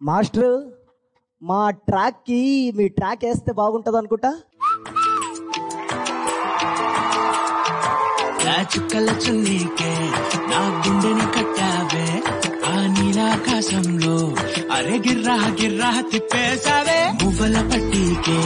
Master మా ట్రాక్కి మీ track వేస్తే బాగుంటుంది అనుకుంటా? చుక్కల చున్నీకే నా గుండెని కట్టావే ఆ నీలాకాశంలో అరే గిర్రా గిర్రా తిప్పేశావే. మువ్వల పట్టీకే